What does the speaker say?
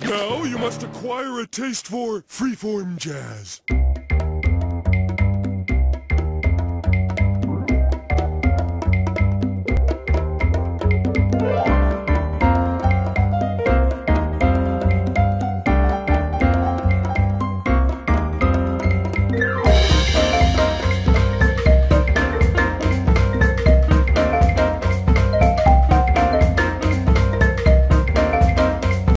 Now you must acquire a taste for freeform jazz.